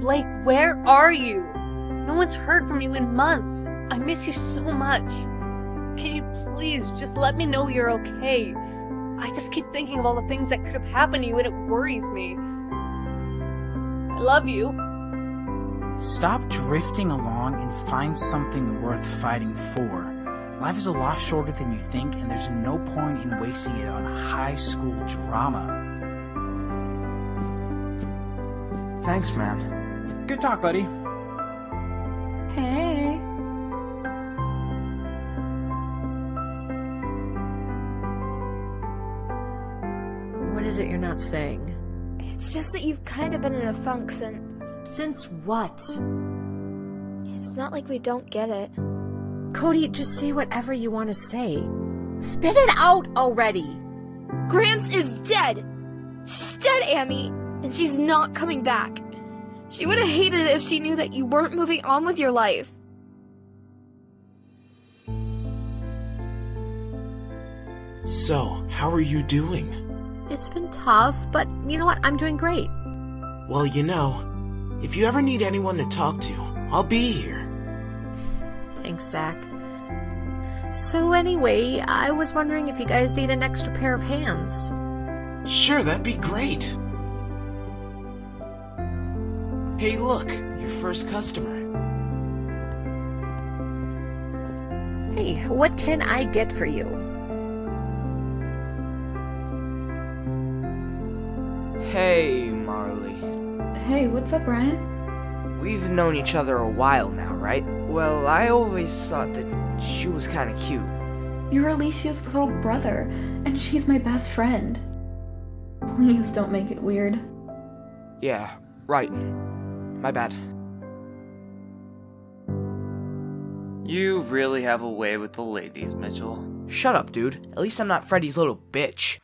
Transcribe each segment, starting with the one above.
Blake, where are you? No one's heard from you in months. I miss you so much. Can you please just let me know you're okay? I just keep thinking of all the things that could have happened to you and it worries me. I love you. Stop drifting along and find something worth fighting for. Life is a lot shorter than you think, and there's no point in wasting it on high school drama. Thanks, man. Good talk, buddy. Hey. What is it you're not saying? It's just that you've kind of been in a funk since. Since what? It's not like we don't get it. Cody, just say whatever you want to say. Spit it out already! Gramps is dead! She's dead, Amy! And she's not coming back. She would have hated it if she knew that you weren't moving on with your life. So, how are you doing? It's been tough, but you know what? I'm doing great. Well, you know, if you ever need anyone to talk to, I'll be here. Thanks, Zach. So anyway, I was wondering if you guys need an extra pair of hands. Sure, that'd be great. Hey, look, your first customer. Hey, what can I get for you? Hey, Marley. Hey, what's up, Ryan? We've known each other a while now, right? Well, I always thought that she was kind of cute. You're Alicia's little brother, and she's my best friend. Please don't make it weird. Yeah, right. My bad. You really have a way with the ladies, Mitchell. Shut up, dude. At least I'm not Freddy's little bitch.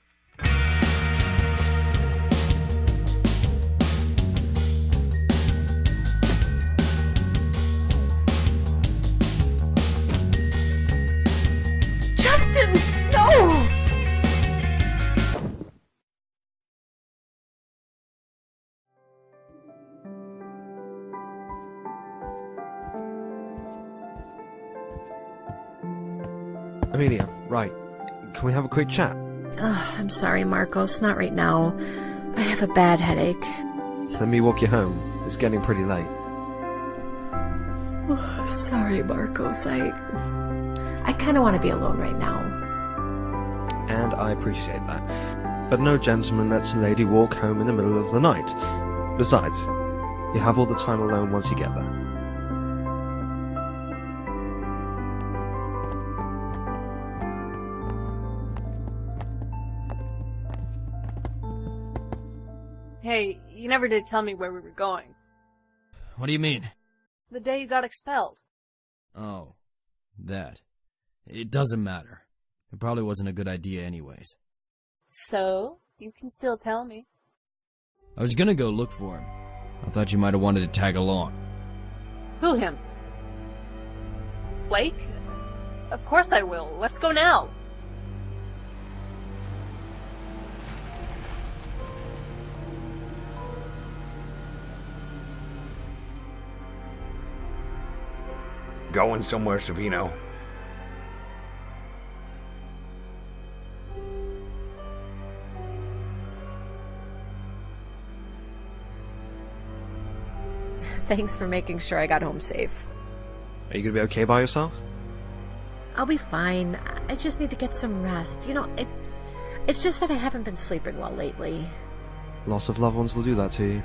Amelia, right. Can we have a quick chat? Ugh, I'm sorry, Marcos. Not right now. I have a bad headache. Let me walk you home. It's getting pretty late. sorry, Marcos. I. I kind of want to be alone right now. And I appreciate that. But no gentleman lets a lady walk home in the middle of the night. Besides, you have all the time alone once you get there. Hey, you never did tell me where we were going. What do you mean? The day you got expelled. Oh, that. It doesn't matter. It probably wasn't a good idea anyways. So, you can still tell me. I was gonna go look for him. I thought you might have wanted to tag along. Who him? Blake? Of course I will. Let's go now. Going somewhere, Savino? Thanks for making sure I got home safe. Are you gonna be okay by yourself? I'll be fine. I just need to get some rest. You know, it. It's just that I haven't been sleeping well lately. Loss of loved ones will do that to you.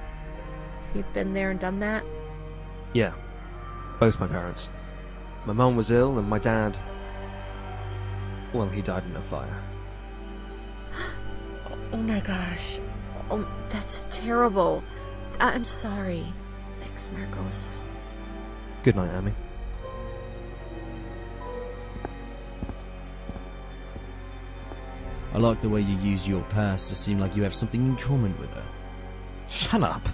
You've been there and done that? Yeah. Both my parents. My mum was ill and my dad. Well, he died in a fire. Oh my gosh. Oh, that's terrible. I- I'm sorry. Thanks, Marcos. Good night, Amy. I like the way you used your past to seem like you have something in common with her. Shut up.